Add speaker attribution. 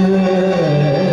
Speaker 1: Yeah.